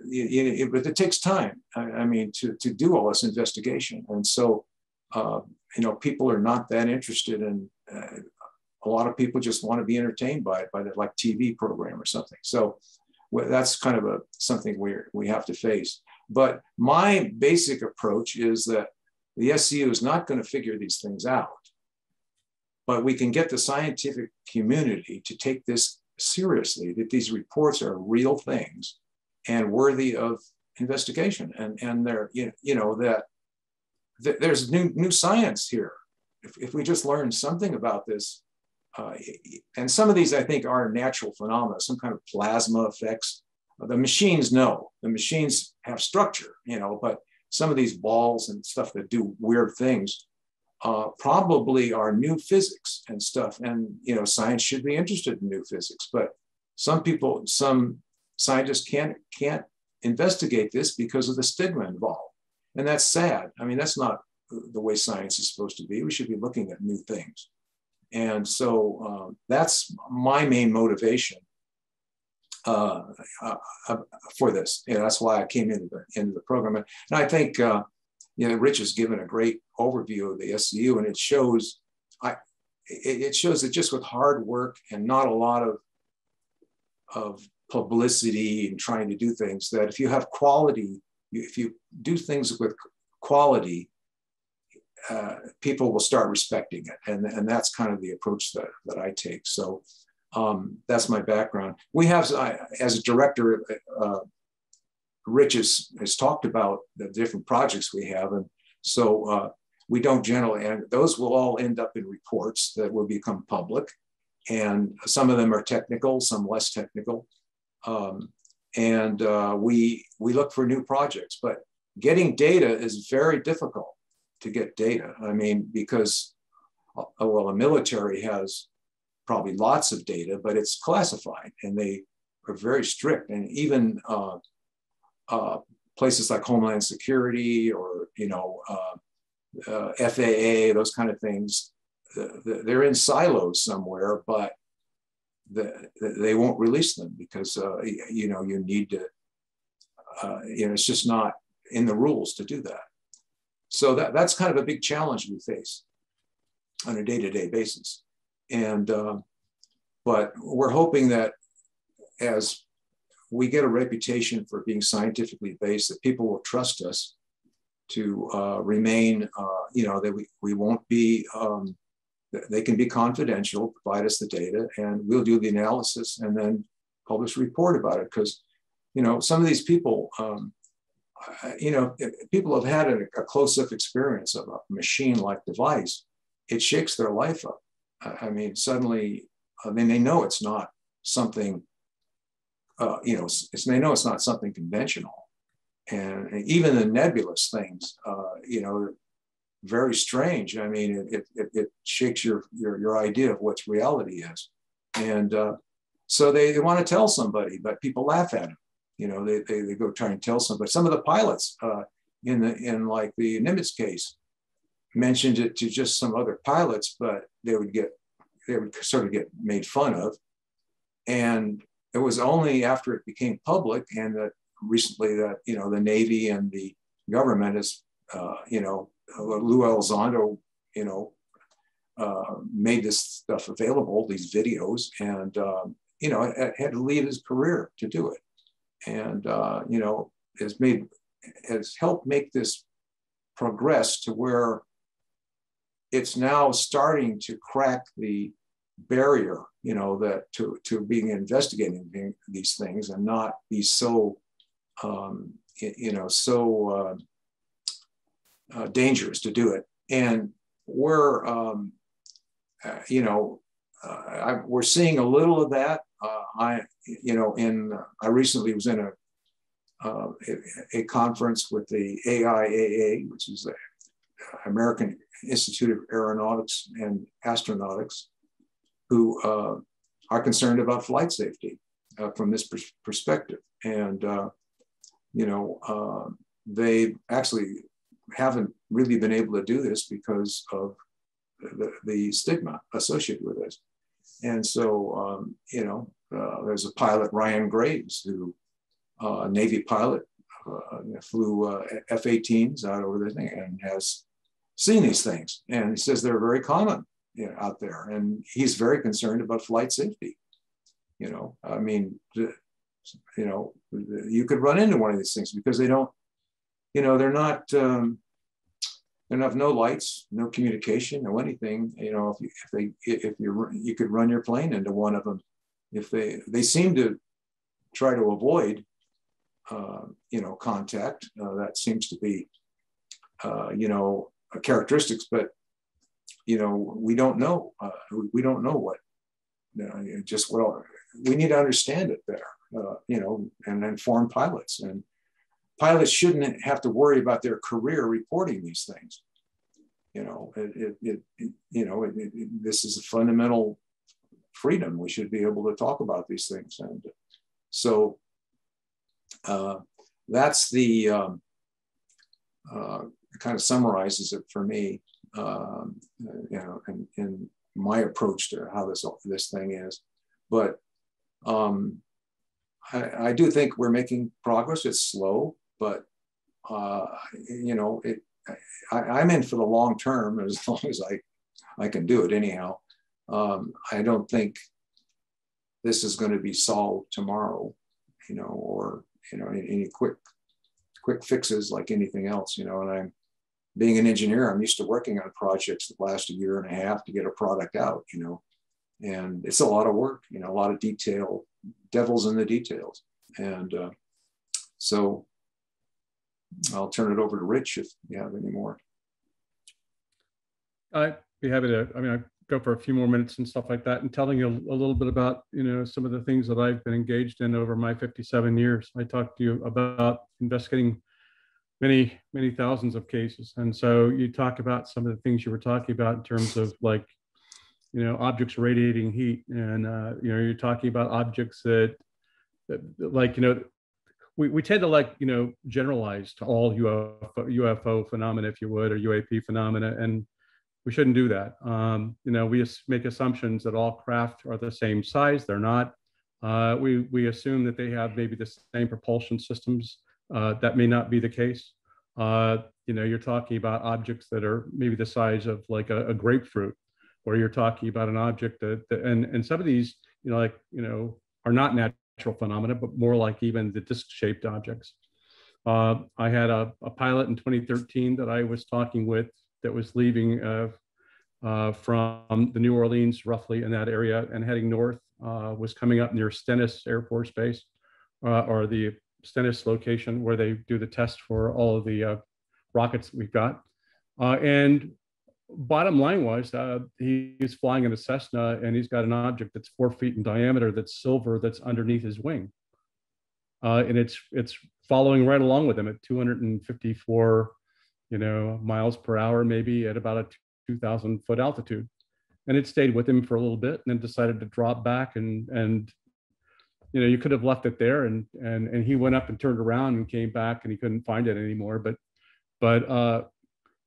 it, but it takes time. I, I, mean, to, to do all this investigation. And so, uh, you know, people are not that interested in uh, a lot of people just want to be entertained by it, by the like TV program or something. So that's kind of a something we we have to face. But my basic approach is that the SCU is not going to figure these things out, but we can get the scientific community to take this seriously. That these reports are real things and worthy of investigation, and and they're you know, you know that, there's new new science here if, if we just learn something about this, uh, and some of these I think are natural phenomena, some kind of plasma effects. The machines know, the machines have structure, you know, but some of these balls and stuff that do weird things uh, probably are new physics and stuff. And, you know, science should be interested in new physics, but some people, some scientists can't, can't investigate this because of the stigma involved. And that's sad. I mean, that's not the way science is supposed to be. We should be looking at new things. And so uh, that's my main motivation uh, uh, for this. Know, that's why I came into the, into the program. And I think, uh, you know, Rich has given a great overview of the SCU and it shows, I, it, shows that just with hard work and not a lot of, of publicity and trying to do things that if you have quality, if you do things with quality, uh, people will start respecting it. And, and that's kind of the approach that, that I take. So um, that's my background. We have, I, as a director, uh, Rich has, has talked about the different projects we have. And so uh, we don't generally, and those will all end up in reports that will become public. And some of them are technical, some less technical. Um, and uh, we, we look for new projects, but getting data is very difficult to get data. I mean, because, uh, well, a military has probably lots of data, but it's classified and they are very strict, and even uh, uh, places like Homeland Security or you know uh, uh FAA, those kind of things, they're in silos somewhere, but the, they won't release them because uh, you know you need to. Uh, you know, it's just not in the rules to do that. So that, that's kind of a big challenge we face on a day-to-day basis. And uh, but we're hoping that as we get a reputation for being scientifically based, that people will trust us to uh, remain, uh, you know, that we, we won't be, um, they can be confidential, provide us the data, and we'll do the analysis and then publish a report about it. Because, you know, some of these people, um, you know, people have had a, a close-up experience of a machine-like device. It shakes their life up. I mean, suddenly, I mean, they know it's not something, uh, you know, they know it's not something conventional. And, and even the nebulous things, uh, you know, very strange. I mean, it, it, it shakes your, your, your idea of what reality is. And uh, so they, they want to tell somebody, but people laugh at them. You know, they, they, they go try and tell somebody. Some of the pilots uh, in the in like the Nimitz case mentioned it to just some other pilots, but they would get they would sort of get made fun of. And it was only after it became public and that recently that you know the Navy and the government has uh, you know Lou Elizondo you know uh, made this stuff available, these videos, and um, you know had to leave his career to do it. And uh, you know has made has helped make this progress to where it's now starting to crack the barrier you know that to to being investigating these things and not be so um, you know so uh, uh, dangerous to do it. And we're um, uh, you know uh, I, we're seeing a little of that. Uh, I, you know, in I recently was in a uh, a, a, conference with the AIAA, which is the American Institute of Aeronautics and Astronautics, who uh, are concerned about flight safety uh, from this pers perspective. And, uh, you know, uh, they actually haven't really been able to do this because of the, the stigma associated with this. And so, um, you know, uh, there's a pilot, Ryan Graves, who, a Navy pilot, flew uh, F-18s out over the thing and has seen these things. And he says they're very common you know, out there. And he's very concerned about flight safety. You know, I mean, you know, you could run into one of these things because they don't, you know, they're not, um, they have no lights, no communication, no anything. You know, if, you, if they if you you could run your plane into one of them, if they they seem to try to avoid uh, you know contact. Uh, that seems to be uh, you know characteristics, but you know we don't know uh, we don't know what you know, just well we need to understand it better. Uh, you know, and inform pilots and pilots shouldn't have to worry about their career reporting these things. You know, it, it, it you know, it, this is a fundamental freedom. We should be able to talk about these things. And so uh, that's the um, uh, kind of summarizes it for me, um, you know, in, in, my approach to how this this thing is. But um, I, I, do think we're making progress. It's slow, but uh, you know, it, I, am in for the long term as long as I, I can do it anyhow. Um, I don't think this is going to be solved tomorrow, you know, or you know, any quick quick fixes like anything else, you know. And I'm being an engineer, I'm used to working on projects that last a year and a half to get a product out, you know, and it's a lot of work, you know, a lot of detail, devils in the details, and uh, so I'll turn it over to Rich if you have any more. I'd be happy to. I mean, I go for a few more minutes and stuff like that, and telling you a, a little bit about you know some of the things that I've been engaged in over my 57 years. I talked to you about investigating many many thousands of cases, and so you talk about some of the things you were talking about in terms of like you know objects radiating heat, and uh, you know you're talking about objects that like you know we, we tend to like you know generalize to all UFO, UFO phenomena if you would or UAP phenomena and we shouldn't do that. Um, you know we make assumptions that all craft are the same size. They're not. Uh, we we assume that they have maybe the same propulsion systems uh, that may not be the case uh, you know you're talking about objects that are maybe the size of like a, a grapefruit or you're talking about an object that, that and and some of these you know like you know are not natural phenomena, but more like even the disc-shaped objects. Uh, I had a, a, pilot in 2013 that I was talking with that was leaving uh, uh, from the New Orleans, roughly in that area, and heading north, uh, was coming up near Stennis Air Force Base, or the Stennis location where they do the test for all of the uh, rockets we've got. and bottom line was uh, he's flying in a Cessna and he's got an object that's four feet in diameter that's silver that's underneath his wing. Uh, and it's it's following right along with him at 254, you know, miles per hour, maybe at about a 2,000 foot altitude. And it stayed with him for a little bit and then decided to drop back and and you know you could have left it there and and and he went up and turned around and came back and he couldn't find it anymore. But but uh,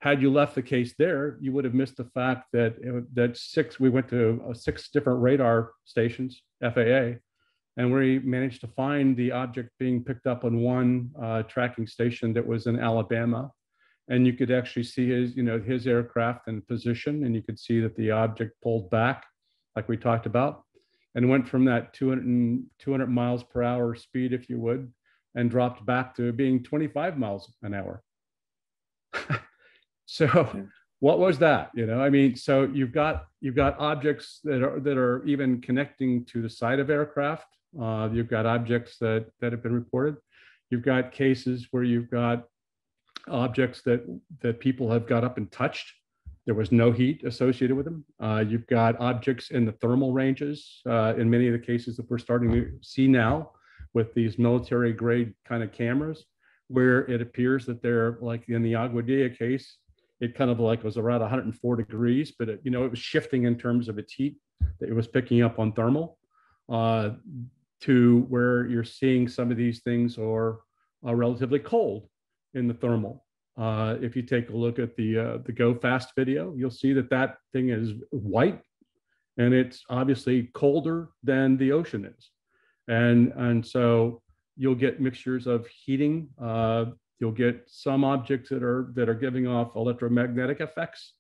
had you left the case there, you would have missed the fact that that six we went to uh, six different radar stations, FAA, and we managed to find the object being picked up on one uh, tracking station that was in Alabama, and you could actually see his you know his aircraft in position, and you could see that the object pulled back, like we talked about, and went from that 200 200 miles per hour speed, if you would, and dropped back to being 25 miles an hour. So what was that? You know, I mean, so you've got you've got objects that are that are even connecting to the side of aircraft. Uh, you've got objects that that have been reported. You've got cases where you've got objects that that people have got up and touched. There was no heat associated with them. Uh, you've got objects in the thermal ranges uh, in many of the cases that we're starting to see now with these military grade kind of cameras, where it appears that they're like in the Aguadilla case, it kind of like was around 104 degrees, but it, you know, it was shifting in terms of its heat that it was picking up on thermal uh, to where you're seeing some of these things are, are relatively cold in the thermal. Uh, if you take a look at the uh, the Go Fast video, you'll see that that thing is white, and it's obviously colder than the ocean is, and and so you'll get mixtures of heating uh, You'll get some objects that are that are giving off electromagnetic effects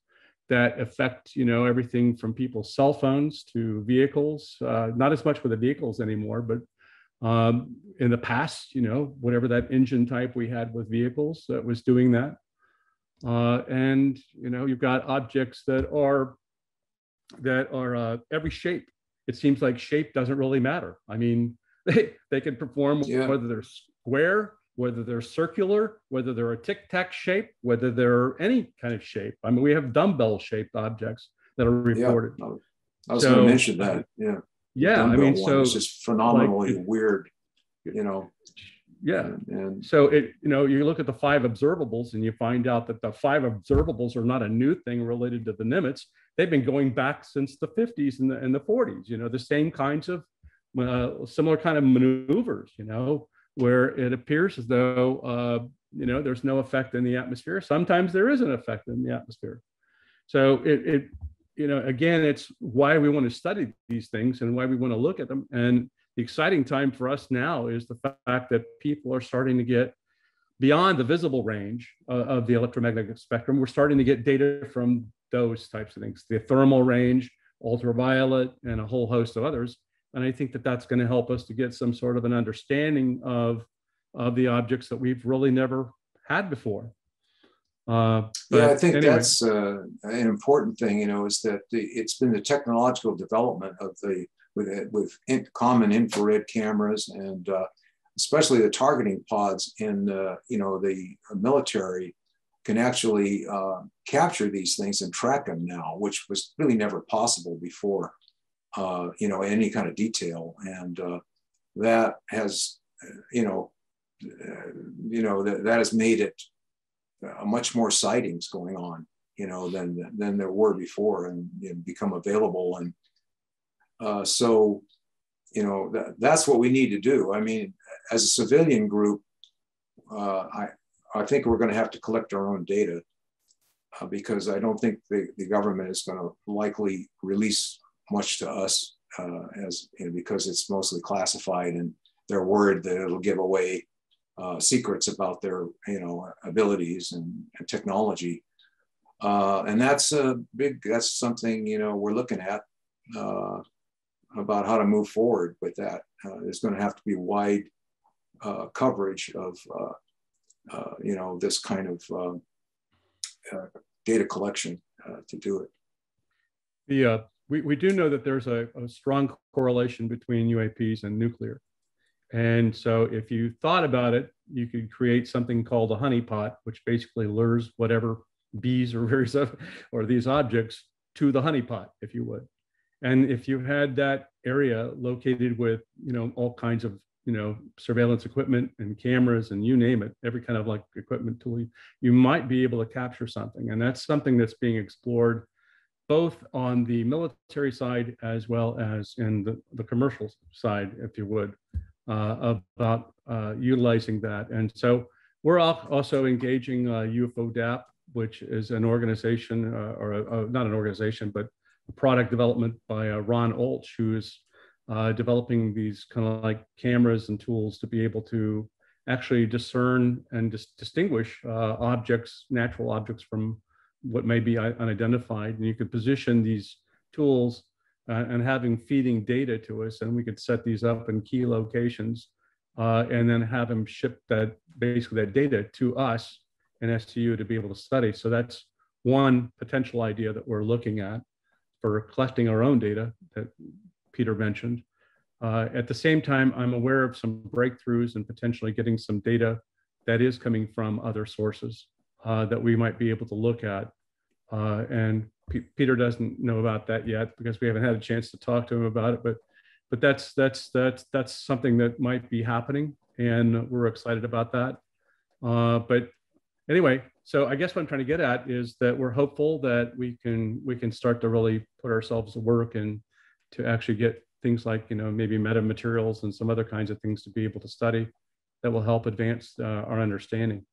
that affect you know everything from people's cell phones to vehicles. Uh, not as much with the vehicles anymore, but um, in the past, you know, whatever that engine type we had with vehicles that was doing that. Uh, and you know, you've got objects that are that are uh, every shape. It seems like shape doesn't really matter. I mean, they they can perform yeah. whether they're square whether they're circular, whether they're a tic tac shape, whether they're any kind of shape. I mean, we have dumbbell shaped objects that are reported. Yeah, I was so, going to mention that. Yeah. Yeah. I mean, so it's just phenomenally like, weird, you know. Yeah. And, and, so it, you know, you look at the five observables and you find out that the five observables are not a new thing related to the Nimitz. They've been going back since the 50s and the, and the 40s, you know, the same kinds of uh, similar kind of maneuvers, you know, where it appears as though uh, you know there's no effect in the atmosphere. Sometimes there is an effect in the atmosphere. So it, it you know again it's why we want to study these things and why we want to look at them. And the exciting time for us now is the fact that people are starting to get beyond the visible range uh, of the electromagnetic spectrum. We're starting to get data from those types of things, the thermal range, ultraviolet, and a whole host of others. And I think that that's going to help us to get some sort of an understanding of, of the objects that we've really never had before. Uh, yeah, I think anyway. that's uh, an important thing. You know, is that the, it's been the technological development of the with with in, common infrared cameras and uh, especially the targeting pods in the you know the military can actually uh, capture these things and track them now, which was really never possible before uh, you know, any kind of detail. And uh, that has, you know, uh, you know, that, that has made it uh, much more sightings going on, you know, than, than there were before and become available. And uh, so you know, that, that's what we need to do. I mean, as a civilian group, uh, I, I think we're going to have to collect our own data uh, because I don't think the, the government is going to likely release much to us uh, as you know, because it's mostly classified and they're worried that it'll give away uh, secrets about their you know abilities and, and technology. Uh, and that's a big that's something you know we're looking at uh, about how to move forward with that. Uh, there's going to have to be wide uh, coverage of uh, you know this kind of um, uh, data collection to do it. The we, we do know that there's a, a strong correlation between UAPs and nuclear. And so if you thought about it, you could create something called a honeypot, which basically lures whatever bees or various or these objects to the honeypot, if you would. And if you had that area located with, you know, all kinds of, you know, surveillance equipment and cameras and you name it, every kind of like equipment tool, you might be able to capture something. And that's something that's being explored both on the military side as well as in the, the commercial side, if you would, about uh, utilizing that. And so we're also engaging uh, UFODAP, which is an organization, uh, or a, a, not an organization, but product development by uh, Ron Olch, who is uh, developing these kind of like cameras and tools to be able to actually discern and dis distinguish uh, objects, natural objects from what may be unidentified. And you could position these tools uh, and having feeding data to us, and we could set these up in key locations uh, and then have them ship that basically that data to us in SCU to be able to study. So that's one potential idea that we're looking at for collecting our own data that Peter mentioned. Uh, at the same time, I'm aware of some breakthroughs and potentially getting some data that is coming from other sources uh, that we might be able to look at. Uh, and P Peter doesn't know about that yet because we haven't had a chance to talk to him about it. But but that's that's that's that's something that might be happening, and we're excited about that. Uh, but anyway, so I guess what I'm trying to get at is that we're hopeful that we can we can start to really put ourselves to work and to actually get things like you know maybe metamaterials and some other kinds of things to be able to study that will help advance uh, our understanding.